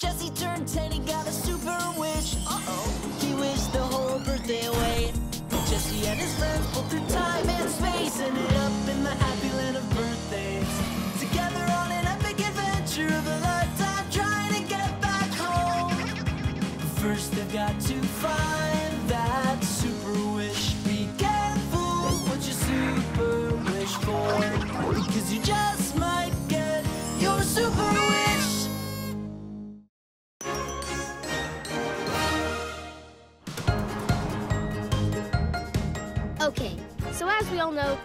Jesse turned 10, he got a super wish. Uh-oh. He wished the whole birthday away. Jesse and his friends pulled through time and space, ended we all know,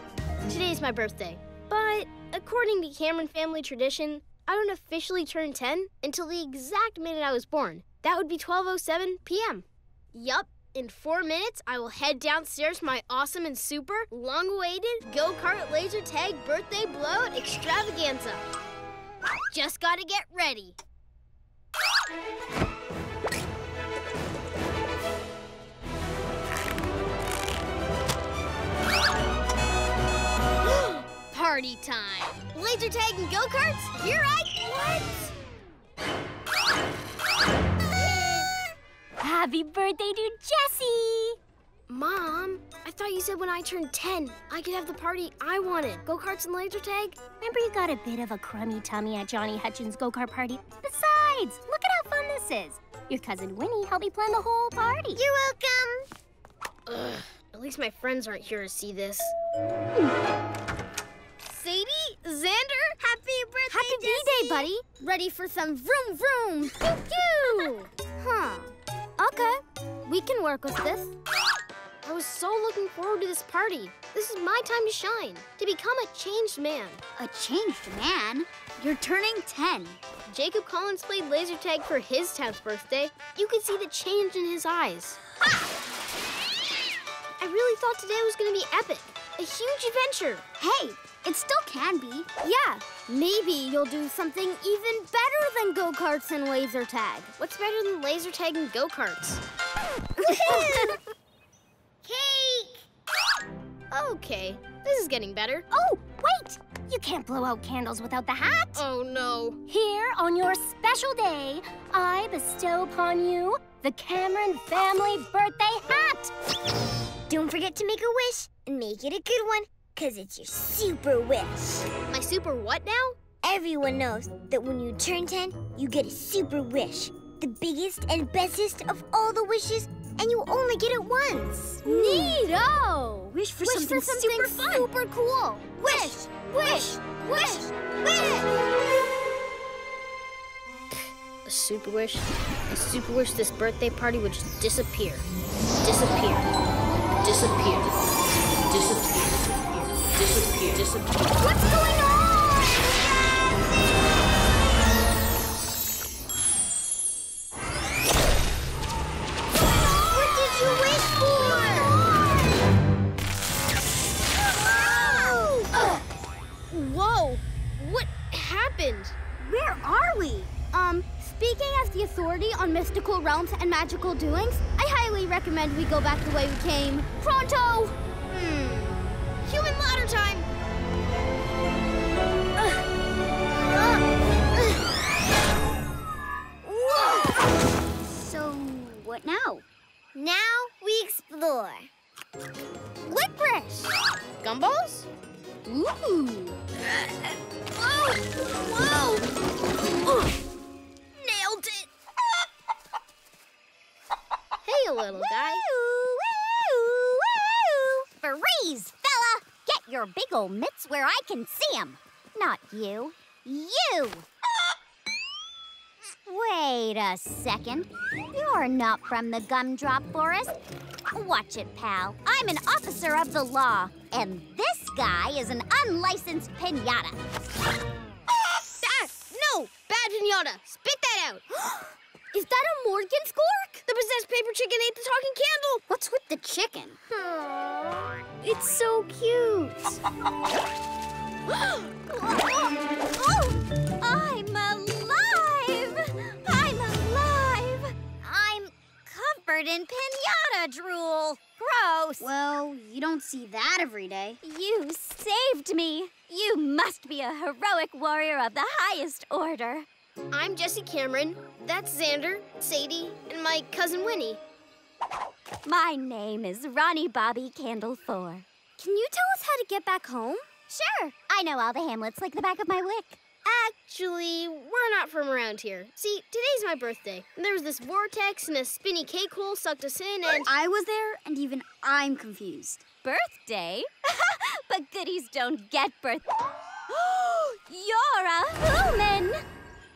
today is my birthday. But according to Cameron family tradition, I don't officially turn 10 until the exact minute I was born. That would be 12:07 p.m. Yup, in 4 minutes I will head downstairs my awesome and super long-awaited go-kart laser tag birthday blowout extravaganza. Just got to get ready. Party time! Laser tag and go-karts? Here I... What? Happy birthday to Jesse! Mom, I thought you said when I turned 10, I could have the party I wanted. Go-karts and laser tag? Remember you got a bit of a crummy tummy at Johnny Hutchins' go-kart party? Besides, look at how fun this is. Your cousin Winnie helped me plan the whole party. You're welcome. Ugh, at least my friends aren't here to see this. Happy B-Day, buddy. Ready for some vroom vroom. Pew pew. huh. Okay, we can work with this. I was so looking forward to this party. This is my time to shine, to become a changed man. A changed man? You're turning 10. Jacob Collins played laser tag for his 10th birthday. You could see the change in his eyes. Ah! I really thought today was going to be epic. A huge adventure. Hey, it still can be. Yeah, maybe you'll do something even better than go-karts and laser tag. What's better than laser tag and go-karts? Cake! Okay, this is getting better. Oh, wait! You can't blow out candles without the hat. Oh no. Here, on your special day, I bestow upon you the Cameron family birthday hat. Don't forget to make a wish and make it a good one, because it's your super wish. My super what now? Everyone knows that when you turn 10, you get a super wish. The biggest and bestest of all the wishes, and you only get it once. Neato! Wish for Wish something, for something super fun. super cool. Wish, wish, wish, wish. A super wish. I super wish this birthday party would just disappear. Disappear. Disappear. What's going on? What did you wish for? Whoa! What happened? Where are we? Um, speaking as the authority on mystical realms and magical doings, I highly recommend we go back the way we came. Pronto! Hmm. Human ladder time! So, what now? Now we explore. Licorice! Gumballs? Ooh. Whoa! Whoa! Ooh. Nailed it! Hey, little guy. Freeze, fella! Get your big ol' mitts where I can see 'em. Not you. You! Wait a second. You're not from the Gumdrop Forest. Watch it, pal. I'm an officer of the law, and this guy is an unlicensed pinata. Ah! No! Bad pinata! Spit that out! Is that a Morgan scork? The possessed paper chicken ate the talking candle! What's with the chicken? It's so cute! Oh, I'm alive! I'm alive! I'm covered in pinata drool. Gross. Well, you don't see that every day. You saved me. You must be a heroic warrior of the highest order. I'm Jesse Cameron. That's Xander, Sadie, and my cousin Winnie. My name is Ronnie Bobby Candle 4. Can you tell us how to get back home? Sure, I know all the hamlets like the back of my wick. Actually, we're not from around here. See, today's my birthday. And there was this vortex and a spinny cake hole sucked us in and. I was there, and even I'm confused. Birthday? but goodies don't get birth. You're a human!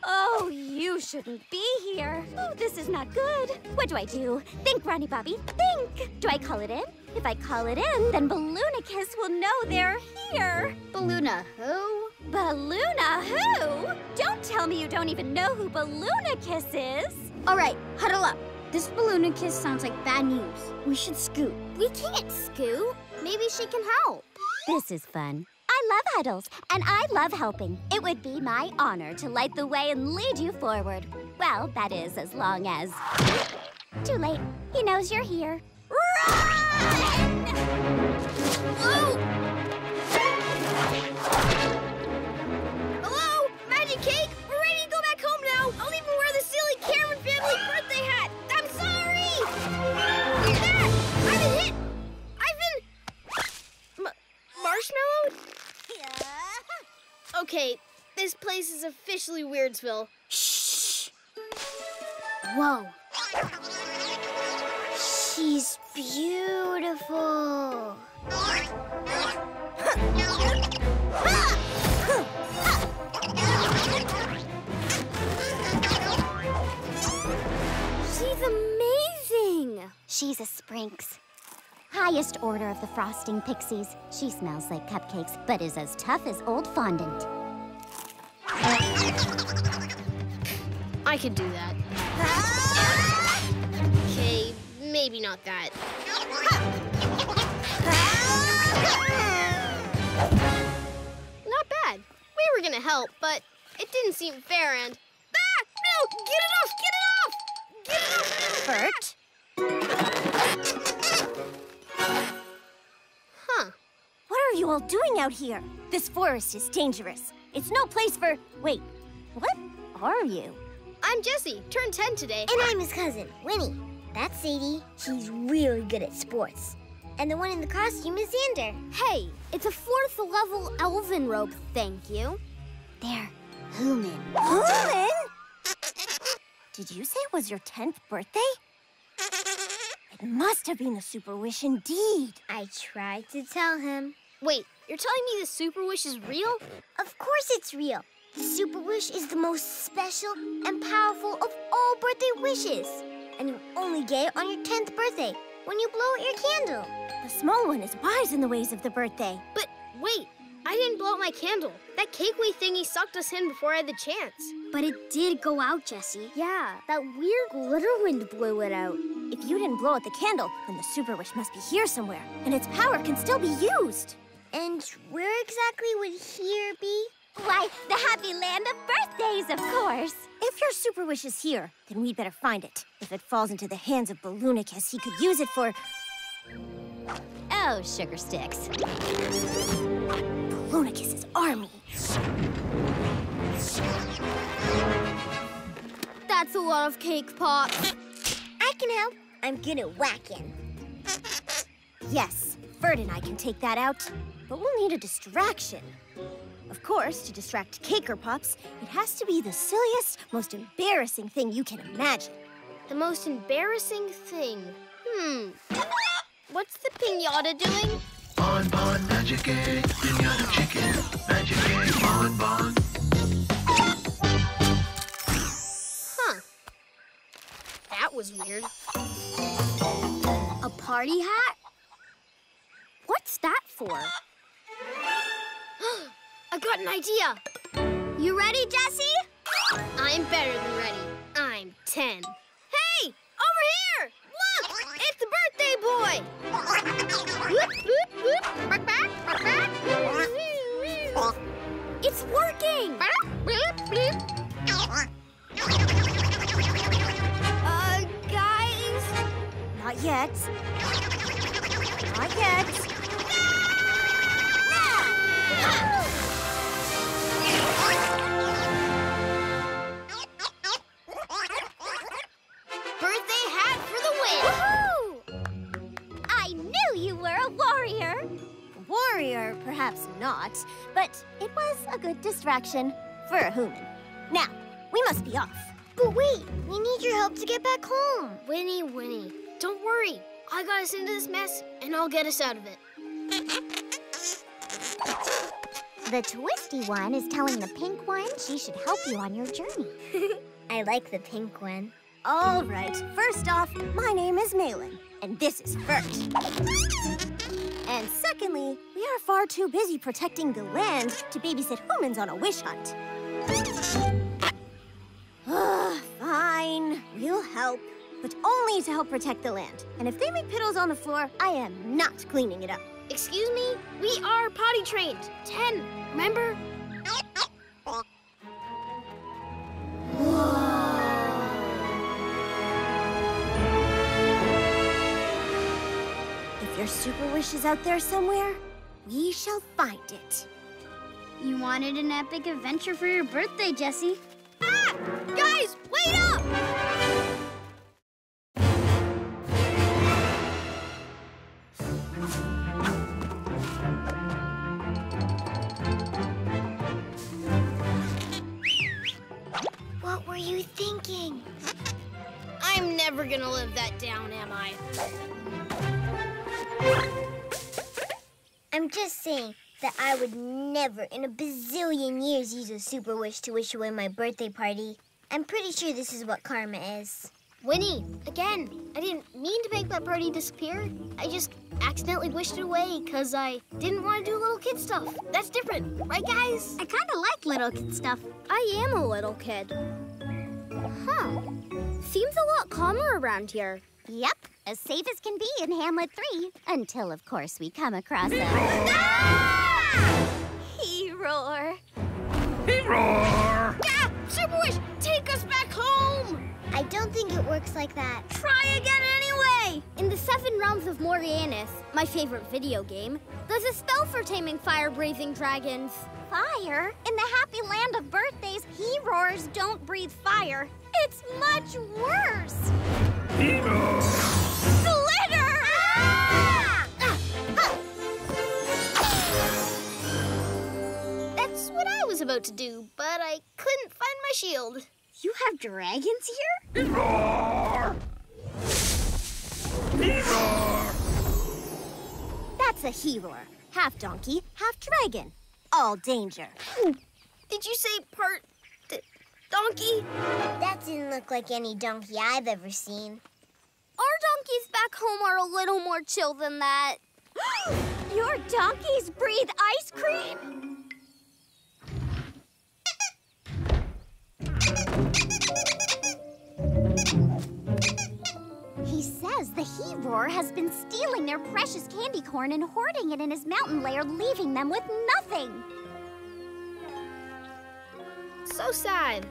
Oh, you shouldn't be here. Oh, this is not good. What do I do? Think, Ronnie Bobby, think. Do I call it in? If I call it in, then Balloonicus will know they're here. Balluna, who? Balloona who? Don't tell me you don't even know who Balloonicus is. All right, huddle up. This Balloona kiss sounds like bad news. We should scoot. We can't scoot. Maybe she can help. This is fun. I love huddles, and I love helping. It would be my honor to light the way and lead you forward. Well, that is as long as... Too late. He knows you're here. Run! Hello? Okay, this place is officially Weirdsville. Shh. Whoa. She's beautiful. She's amazing. She's a Sprinx. Highest order of the frosting pixies. She smells like cupcakes, but is as tough as old fondant. I could do that. Okay, maybe not that. Not bad. We were gonna help, but it didn't seem fair and. Ah! No! Get it off! Get it off! Get it off! Bert? Huh. What are you all doing out here? This forest is dangerous. It's no place for. Wait, what are you? I'm Jesse, turned 10 today. And I'm his cousin, Winnie. That's Sadie. She's really good at sports. And the one in the costume is Xander. Hey, it's a fourth level elven robe, thank you. They're human. Human? Did you say it was your 10th birthday? It must have been a super wish indeed. I tried to tell him. Wait, you're telling me the super wish is real? Of course it's real. The Super Wish is the most special and powerful of all birthday wishes. And you only get it on your 10th birthday when you blow out your candle. The small one is wise in the ways of the birthday. But wait, I didn't blow out my candle. That cakeway thingy sucked us in before I had the chance. But it did go out, Jesse. Yeah, that weird glitter wind blew it out. If you didn't blow out the candle, then the super wish must be here somewhere, and its power can still be used. And where exactly would here be? Why, the happy land of birthdays, of course. If your super wish is here, then we'd better find it. If it falls into the hands of Balloonicus, he could use it for Oh, sugar sticks. Balloonicus's army. That's a lot of cake pops. I can help. I'm gonna whack him. Yes, Ferd and I can take that out, but we'll need a distraction. Of course, to distract Caker Pops, it has to be the silliest, most embarrassing thing you can imagine. The most embarrassing thing. Hmm. What's the pinata doing? Bon bon magic egg, pinata chicken, magic egg, bon bon. Huh. That was weird. A party hat? What's that for? Got an idea. You ready, Jesse? I'm better than ready. I'm 10. Hey! Over here! Look! It's the birthday boy! Whoop, whoop, whoop. It's working! Uh, guys? Not yet. Not yet. For a human. Now, we must be off. But wait, we need your help to get back home. Winnie, Winnie, don't worry. I got us into this mess, and I'll get us out of it. The twisty one is telling the pink one she should help you on your journey. I like the pink one. All right, first off, my name is Malin, and this is Fert. And secondly, we are far too busy protecting the land to babysit humans on a wish hunt. Ah, Fine, we'll help, but only to help protect the land. And if they make piddles on the floor, I am not cleaning it up. Excuse me? We are potty trained. Ten, remember? Super wish is out there somewhere, we shall find it. You wanted an epic adventure for your birthday, Jesse. Ah! Guys, wait up! What were you thinking? I'm never gonna live that down, am I? I'm just saying that I would never in a bazillion years use a super wish to wish away my birthday party. I'm pretty sure this is what karma is. Winnie, again, I didn't mean to make that party disappear. I just accidentally wished it away because I didn't want to do little kid stuff. That's different, right, guys? I kind of like little kid stuff. I am a little kid. Huh. Seems a lot calmer around here. Yep, as safe as can be in Hamlet 3. Until, of course, we come across a... He-roar. Ah! Super Wish, take us back home! I don't think it works like that. Try again anyway! In the Seven Realms of Morianus, my favorite video game, there's a spell for taming fire-breathing dragons. Fire? In the happy land of birthdays, he-roars don't breathe fire. It's much worse. Glitter! What I was about to do, but I couldn't find my shield. You have dragons here? That's a he-roar. Half donkey, half dragon. All danger. Hmm. Did you say part donkey? That didn't look like any donkey I've ever seen. Our donkeys back home are a little more chill than that. Your donkeys breathe ice cream? Says the he-roar has been stealing their precious candy corn and hoarding it in his mountain lair, leaving them with nothing. So sad.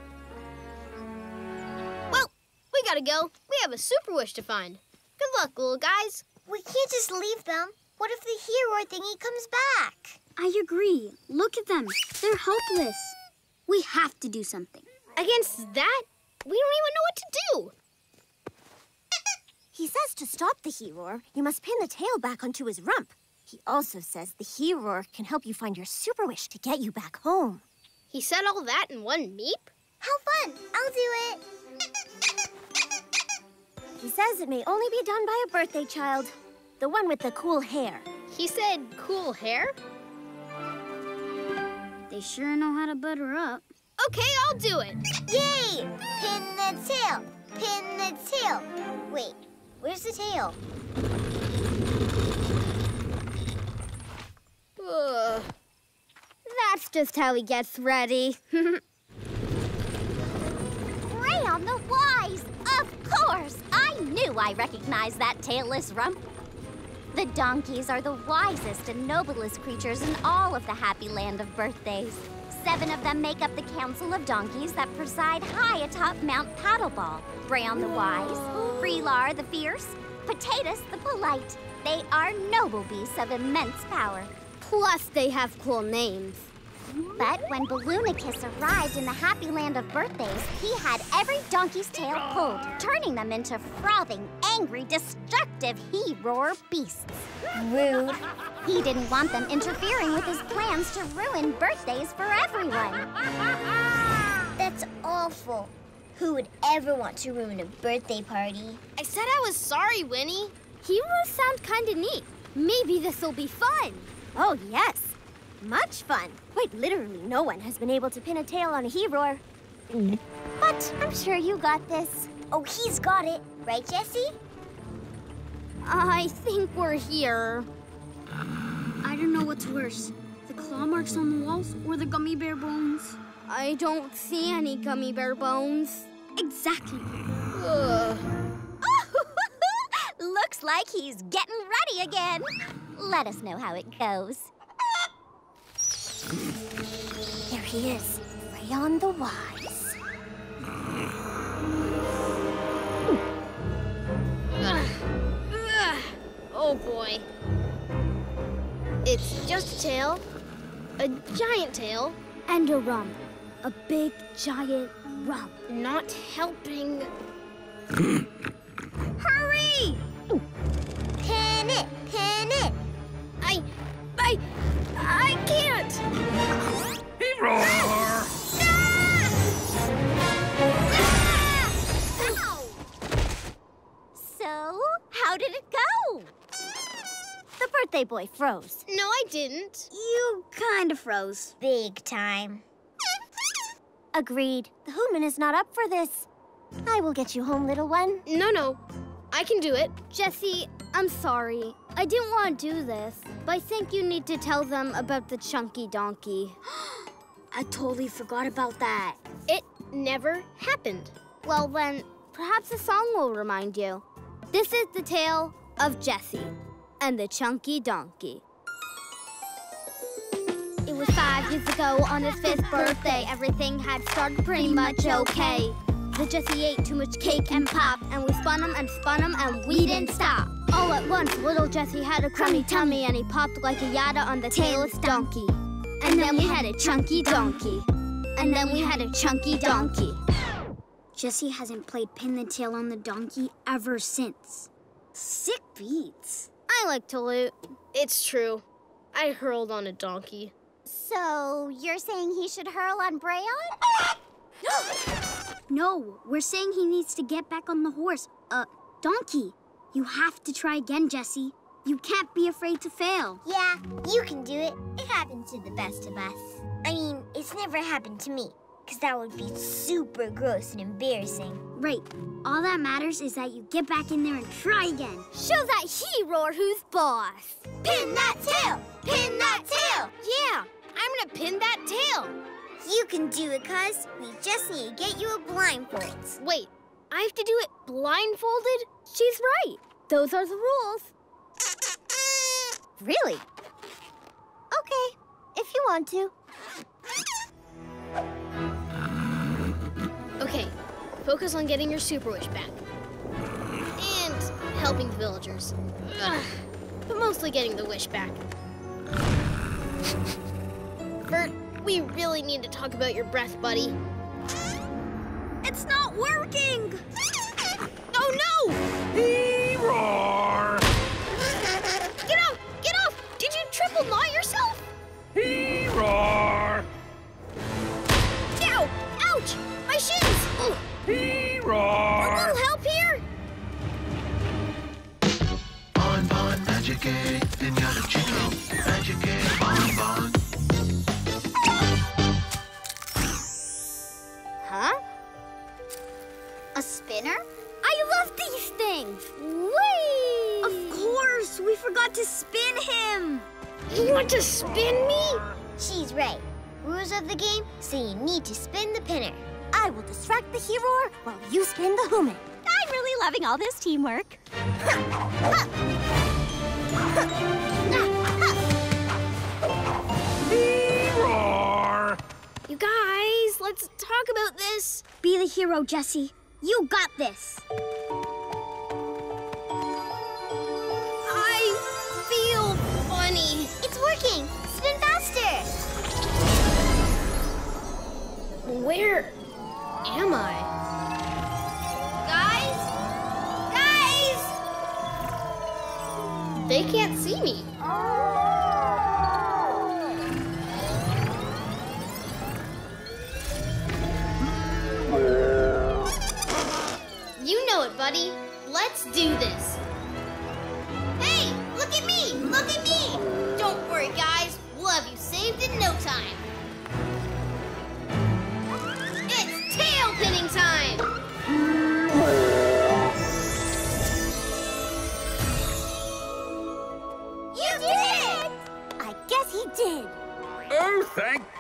Well, we gotta go. We have a super wish to find. Good luck, little guys. We can't just leave them. What if the he-roar thingy comes back? I agree. Look at them. They're helpless. We have to do something. Against that, we don't even know what to do. He says to stop the he-roar, you must pin the tail back onto his rump. He also says the he-roar can help you find your super wish to get you back home. He said all that in one meep? How fun! I'll do it. He says it may only be done by a birthday child. The one with the cool hair. He said cool hair? They sure know how to butter up. Okay, I'll do it. Yay! Pin the tail. Pin the tail. Wait, where's the tail? Ugh. That's just how he gets ready. Ray on the wise! Of course! I knew I recognized that tailless rump. The donkeys are the wisest and noblest creatures in all of the happy land of birthdays. Seven of them make up the Council of Donkeys that preside high atop Mount Paddleball. Brayon the Wise, Freelar the Fierce, Potatoes the Polite. They are noble beasts of immense power. Plus, they have cool names. But when Balloonicus arrived in the happy land of birthdays, he had every donkey's tail pulled, turning them into frothing, angry, destructive he-roar beasts. Rude. He didn't want them interfering with his plans to ruin birthdays for everyone. That's awful. Who would ever want to ruin a birthday party? I said I was sorry, Winnie. He-roars sound kinda neat. Maybe this'll be fun. Oh, yes. Much fun. Quite literally, no one has been able to pin a tail on a he-roar. But I'm sure you got this. Oh, he's got it. Right, Jesse? I think we're here. I don't know what's worse. The claw marks on the walls or the gummy bear bones? I don't see any gummy bear bones. Exactly. Looks like he's getting ready again. Let us know how it goes. There he is, Brayon the Wise. Oh boy. It's just a tail, a giant tail, And a rump. A big, giant rump. not helping. Hurry! Pin it! Pin it! I, I, I can't. So, birthday boy froze. No, I didn't. You kind of froze. Big time. Agreed. The human is not up for this. I will get you home, little one. No, no. I can do it. Jesse, I'm sorry. I didn't want to do this, but I think you need to tell them about the chunky donkey. I totally forgot about that. It never happened. Well, then, perhaps a song will remind you. This is the tale of Jesse and the chunky donkey. It was five years ago on his fifth birthday. Everything had started pretty much okay. The Jesse ate too much cake and pop, and we spun him and spun him, and we didn't stop. All at once, little Jesse had a crummy tummy, and he popped like a yada on the tailless donkey. And then we had a chunky donkey. And then we had a chunky donkey. Jesse hasn't played pin the tail on the donkey ever since. Sick beats. I like to loot. It's true. I hurled on a donkey. So, you're saying he should hurl on Brayon? No, we're saying he needs to get back on the horse. Uh, donkey. You have to try again, Jesse. You can't be afraid to fail. Yeah, you can do it. It happens to the best of us. I mean, it's never happened to me, because that would be super gross and embarrassing. Right. All that matters is that you get back in there and try again. Show that he-roar who's boss. Pin that tail! Pin that tail! Yeah, I'm gonna pin that tail. You can do it, cuz. We just need to get you a blindfold. Wait, I have to do it blindfolded? She's right. Those are the rules. Really? Okay, if you want to. Focus on getting your super wish back. And helping the villagers. Ugh, but mostly getting the wish back. Bert, we really need to talk about your breath, buddy. It's not working. Oh no! Bon Magic Egg, Pinata Chicken, Magic Bon Bon. Huh? A spinner? I love these things. Whee! Of course, we forgot to spin him. You want to spin me? She's right. Rules of the game say you need to spin the pinner. I will distract the he-roar while you spin the human. I'm really loving all this teamwork. Roar! You guys, let's talk about this. Be the hero, Jesse. You got this. I feel funny. It's working! Spin faster! Where am I? They can't see me. You know it, buddy. Let's do this. Hey, look at me! Look at me! Don't worry, guys. We'll have you saved in no time.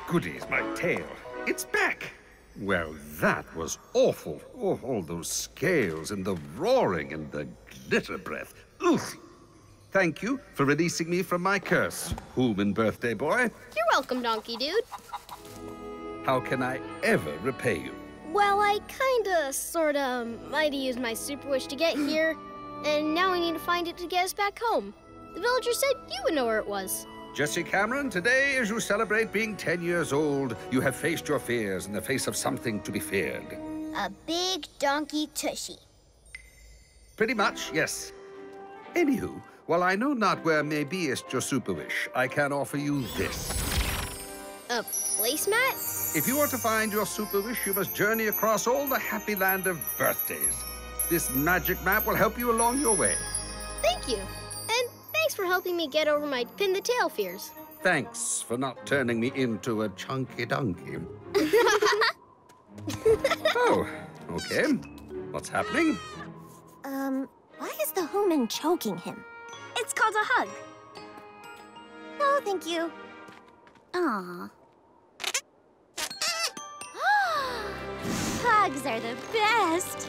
Goodies, my tail. It's back. Well, that was awful. Oh, all those scales and the roaring and the glitter breath. Oof. Thank you for releasing me from my curse, Hulman birthday boy. You're welcome, Donkey Dude. How can I ever repay you? Well, I kinda, sorta, might have used my super wish to get here, and now I need to find it to get us back home. The villager said you would know where it was. Jesse Cameron, today as you celebrate being 10 years old, you have faced your fears in the face of something to be feared. A big donkey tushy. Pretty much, yes. Anywho, while I know not where may beest your super wish, I can offer you this. A placemat? If you are to find your super wish, you must journey across all the happy land of birthdays. This magic map will help you along your way. Thank you. And thanks for helping me get over my pin the tail fears. Thanks for not turning me into a chunky donkey. oh, okay. What's happening? Um, why is the human choking him? It's called a hug. No, thank you. Aw. Hugs are the best.